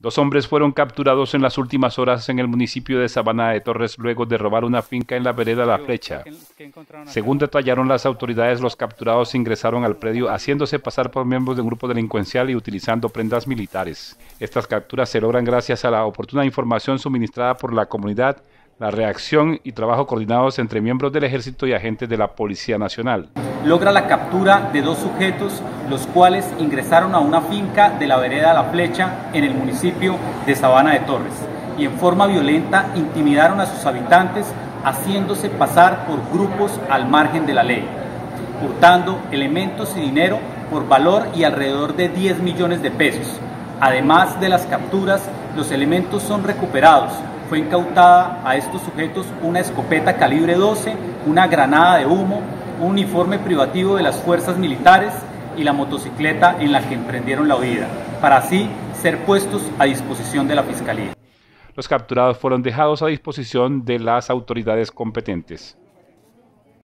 Dos hombres fueron capturados en las últimas horas en el municipio de Sabana de Torres luego de robar una finca en la vereda La Flecha. Según detallaron las autoridades, los capturados ingresaron al predio haciéndose pasar por miembros de un grupo delincuencial y utilizando prendas militares. Estas capturas se logran gracias a la oportuna información suministrada por la comunidad la reacción y trabajo coordinados entre miembros del ejército y agentes de la Policía Nacional. Logra la captura de dos sujetos, los cuales ingresaron a una finca de la vereda La Flecha en el municipio de Sabana de Torres y en forma violenta intimidaron a sus habitantes haciéndose pasar por grupos al margen de la ley, hurtando elementos y dinero por valor y alrededor de 10 millones de pesos. Además de las capturas, los elementos son recuperados fue incautada a estos sujetos una escopeta calibre 12, una granada de humo, un uniforme privativo de las fuerzas militares y la motocicleta en la que emprendieron la huida, para así ser puestos a disposición de la Fiscalía. Los capturados fueron dejados a disposición de las autoridades competentes.